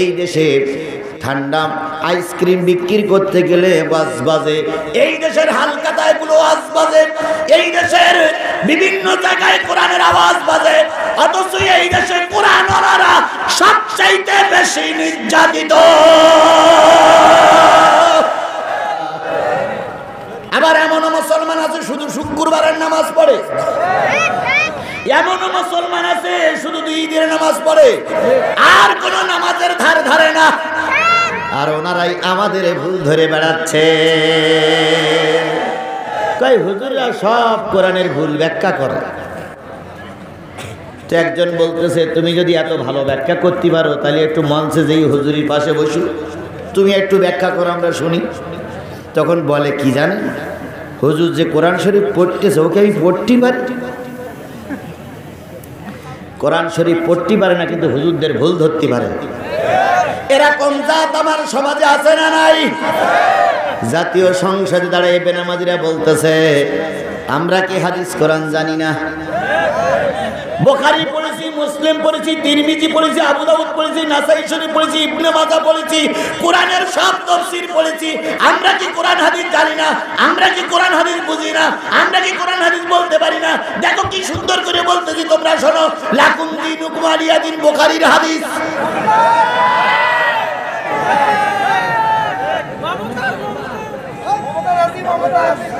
এই দেশে ঠান্ডা আইসক্রিম বিক্রি করতে গেলে বাজ বাজে। এই দেশের হালকাতায়গুলো আজ বাজে। এই দেশের বিভিন্ন জায়গায় কোরআনের আওয়াজ বাজে। অথচ এই দেশে কোরআন সবচাইতে বেশি নির্যাতিত। আবার এমন মুসলমান আছে, শুধু শুক্রবারের নামাজ পড়ে। এমনও মুসলমান আছে, শুধু দুই দিনের নামাজ পড়ে। আর কোন নামাজের ধার ধারে না। আর ওনারাই আমাদের ভুল ধরে বেড়াচ্ছে। কই হুজুররা সব কোরআনের ভুল ব্যাখ্যা করে। তো একজন বলতেছে, তুমি যদি এত ভালো ব্যাখ্যা করতে পারো, তাহলে একটু মঞ্চে যেই হুজুরির পাশে বসু তুমি একটু ব্যাখ্যা করো, আমরা শুনি। তখন বলে, কি জানে হুজুর যে কোরআন শরীফ পড়তেছে, ওকে আমি পড়তে পারি। কোরআন শরীফ পড়তে পারে না কিন্তু হুজুরদের ভুল ধরতে পারে। এরকম জাত আমার সমাজে আছে না নাই? জাতীয় সংসদে দাঁড়িয়ে বেনামাজিরা বলতেছে আমরা কি হাদিস কোরআন জানি না? বোখারি মুসলিম পড়েছি, তিরমিজি পড়েছি, আবু দাউদ পড়েছি, নাসাই শরীফ পড়েছি, ইবনে মাজাহ পড়েছি, কোরআনের সব তফসির পড়েছি। আমরা কি কোরআন হাদিস জানি না? আমরা কি কোরআন হাদিস বুঝি না? আমরা কি কোরআন হাদিস বলতে পারি না? দেখো কি সুন্দর করে বলতেছি তোমরা, শোনো, লাকুম দিন উকমালিয়া দিন বোখারির হাদিস।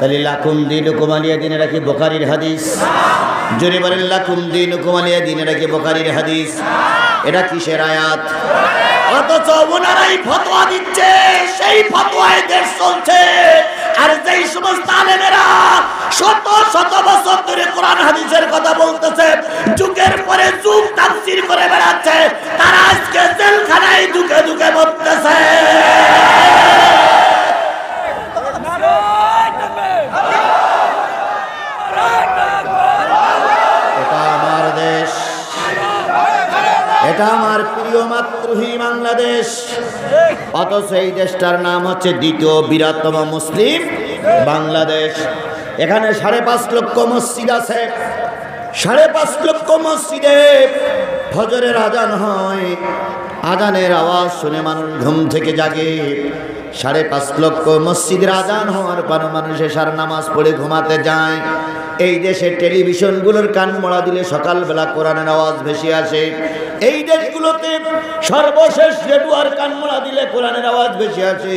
তাহলে লাকুম দিন কুমালিয়া দিনে রাখি বোখারির হাদিস? জোরে বলেন, লাকুম দিন কুমালিয়া দিন এটা কি বোখারির হাদিস? এটা কিসের আয়াত? অথচ ওনারাই ফতোয়া দিচ্ছে, সেই ফতোয়ায় দেশ চলছে। আর যেই সমস্ত আলেমেরা শত শত বছর ধরে কোরআন হাদিসের কথা বলতেছে, যুগের পরে যুগ তাফসির করে বেড়াচ্ছে প্রিয় মাতৃভূমি বাংলাদেশ। অথচ এই দেশটার নাম হচ্ছে দ্বিতীয় বৃহত্তম মুসলিম বাংলাদেশ। এখানে সাড়ে পাঁচ লক্ষ মসজিদ আছে। সাড়ে পাঁচ লক্ষ মসজিদে ফজরের আজান হয়। আজানের আওয়াজ শুনে মানুষ ঘুম থেকে জাগে। সাড়ে পাঁচ লক্ষ মসজিদের আজান হওয়ার পর মানুষে সার নামাজ পড়ে ঘুমাতে যায়। এই দেশে টেলিভিশনগুলোর কান মরা দিলে সকালবেলা কোরআনের আওয়াজ ভেসে আসে। এই দেশগুলোতে সর্বশেষ রেডুয়ার কান মরা দিলে কোরআনের আওয়াজ বেশি আছে।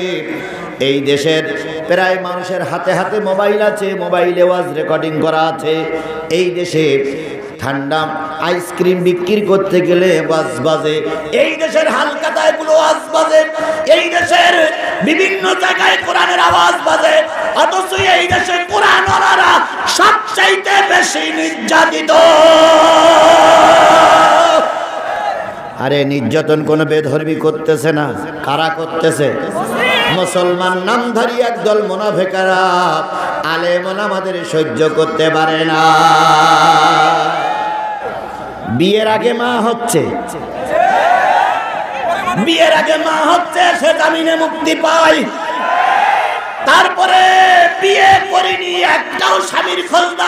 এই দেশের প্রায় মানুষের হাতে হাতে মোবাইল আছে, মোবাইলে আওয়াজ রেকর্ডিং করা আছে। এই দেশে ঠান্ডা আইসক্রিম বিক্রি করতে গেলে বাজ বাজে। এই দেশের হালকাতায়গুলো আজ বাজে। এই দেশের বিভিন্ন জায়গায় কোরআনের আওয়াজ বাজে। অথচ এই দেশে কোরআন সবচাইতে বেশি নির্যাতিত। আরে নির্যাতন কোনো বেধর্মী করতেছে না। কারা করতেছে? মুসলমান নামধারী একদল মোনাফেকারা। আলেমন আমাদের সহ্য করতে পারে না। বিয়ের আগে মা হচ্ছে। বিয়ের আগে মা হচ্ছে, সে জামিনে মুক্তি পায়। তারপরে বিয়ে করিনি একটাও স্বামীর খোঁজ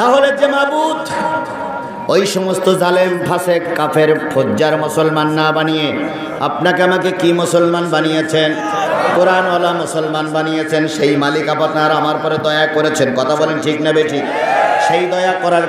তাহলে যে মাবুদ, ওই সমস্ত জালেম ফাঁসে কাফের, ফজ্জার মুসলমান না বানিয়ে আপনাকে আমাকে কি মুসলমান বানিয়েছেন? কোরআনওয়ালা মুসলমান বানিয়েছেন, সেই মালিক আপনার আমার পরে দয়া করেছেন। কথা বলেন ঠিক না বেঠিক? সেই দয়া করার